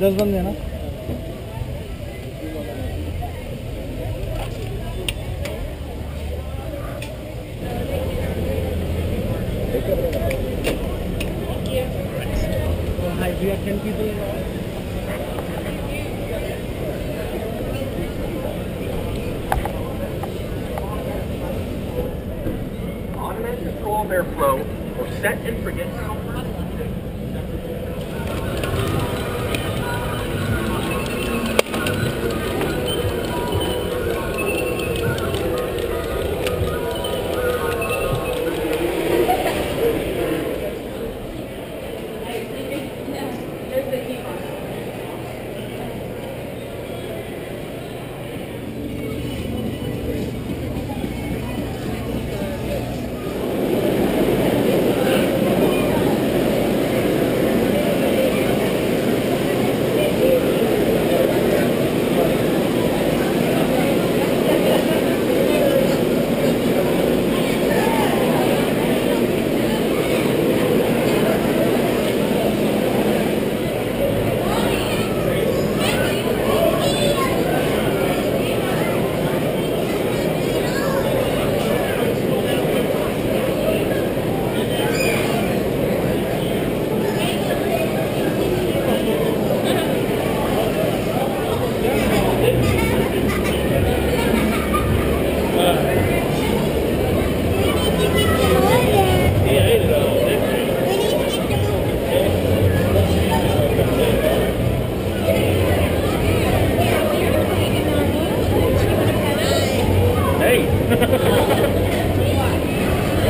दस बंद है ना Hi, we are 10 people. airflow, or set and forget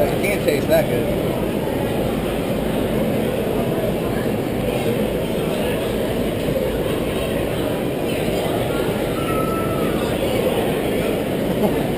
It can't taste that good. Yeah,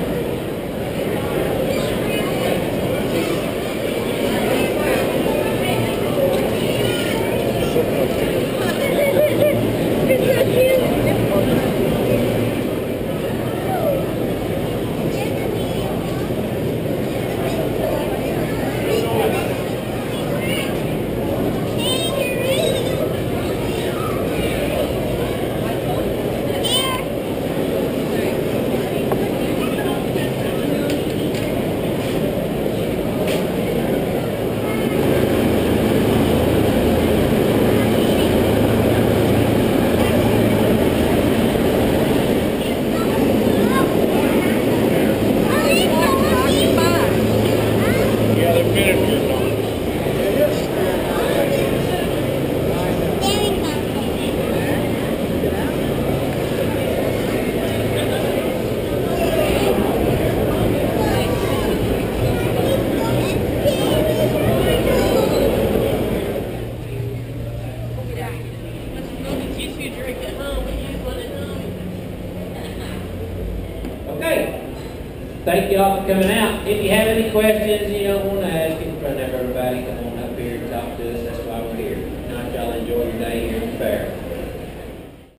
Okay. Thank y'all for coming out. If you have any questions you don't want to ask in front of everybody, come on up here and talk to us. That's why we're here. Now y'all enjoy your day here at the fair.